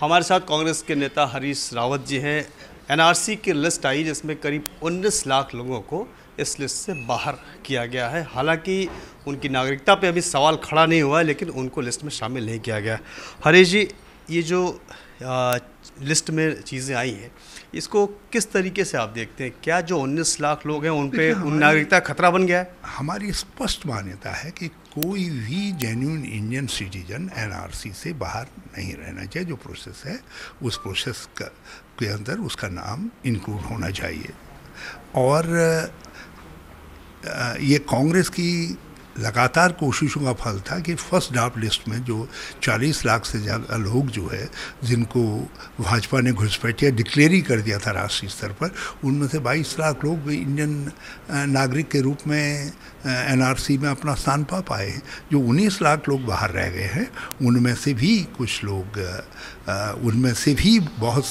हमारे साथ कांग्रेस के नेता हरीश रावत जी हैं। एनआरसी की लिस्ट आई जिसमें करीब 19 लाख लोगों को इस लिस्ट से बाहर किया गया है। हालाँकि उनकी नागरिकता पे अभी सवाल खड़ा नहीं हुआ है लेकिन उनको लिस्ट में शामिल नहीं किया गया। हरीश जी ये जो आ, लिस्ट में चीज़ें आई हैं इसको किस तरीके से आप देखते हैं? क्या जो 19 लाख लोग हैं उन पर उन नागरिकता खतरा बन गया है? हमारी स्पष्ट मान्यता है कि कोई भी जेन्यून इंडियन सिटीजन एनआरसी से बाहर नहीं रहना चाहिए। जो प्रोसेस है, उस प्रोसेस का, के अंदर उसका नाम इंक्लूड होना चाहिए। और ये कांग्रेस की लगातार कोशिशों का फल था कि फ़र्स्ट ड्राफ्ट लिस्ट में जो 40 लाख से ज़्यादा लोग जो है, जिनको भाजपा ने घुसपैठिया डिक्लेयर ही कर दिया था राष्ट्रीय स्तर पर, उनमें से 22 लाख लोग इंडियन नागरिक के रूप में एनआरसी में अपना स्थान पा पाए हैं। जो 19 लाख लोग बाहर रह गए हैं, उनमें से भी कुछ लोग उनमें से भी बहुत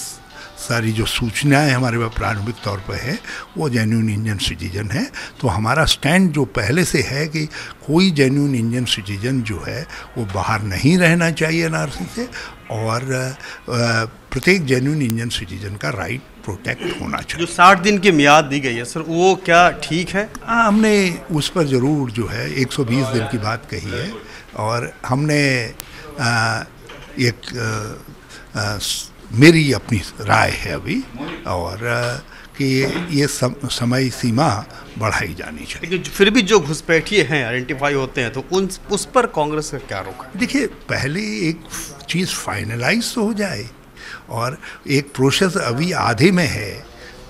सारी जो सूचनाएँ हमारे पास प्रारंभिक तौर पर है वो जेन्यून इंडियन सिटीजन है। तो हमारा स्टैंड जो पहले से है कि कोई जेन्यून इंडियन सिटीजन जो है वो बाहर नहीं रहना चाहिए एनआरसी से और प्रत्येक जेन्यून इंडियन सिटीजन का राइट प्रोटेक्ट होना चाहिए। जो साठ दिन की मियाद दी गई है सर वो क्या ठीक है? आ, हाँ, हमने उस पर ज़रूर जो है 120 दिन की बात कही है और हमने आ, एक आ, आ, मेरी अपनी राय है अभी और कि ये सम, समय सीमा बढ़ाई जानी चाहिए। लेकिन फिर भी जो घुसपैठिए हैं आइडेंटिफाई होते हैं तो उन उस पर कांग्रेस का क्या रोक है? देखिए पहले एक चीज़ फाइनलाइज तो हो जाए और एक प्रोसेस अभी आधे में है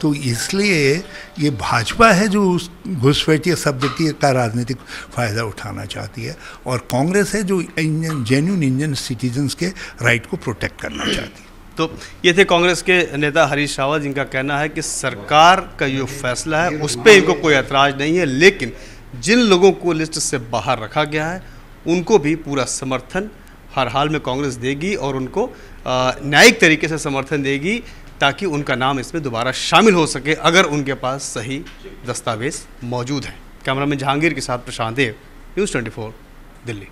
तो इसलिए ये भाजपा है जो उस घुसपैठिए शब्द की का राजनीतिक फ़ायदा उठाना चाहती है और कांग्रेस है जो इंडियन जेन्यून इंडियन सिटीजन्स के राइट को प्रोटेक्ट करना चाहती है। तो ये थे कांग्रेस के नेता हरीश रावत, जिनका कहना है कि सरकार का जो फैसला है, उस पर इनको कोई ऐतराज़ नहीं है, लेकिन जिन लोगों को लिस्ट से बाहर रखा गया है, उनको भी पूरा समर्थन हर हाल में कांग्रेस देगी और उनको न्यायिक तरीके से समर्थन देगी, ताकि उनका नाम इसमें दोबारा शामिल हो सके, अगर उनके पास सही दस्तावेज़ मौजूद हैं। कैमरामैन जहांगीर के साथ प्रशांत देव, न्यूज़ ट्वेंटी दिल्ली।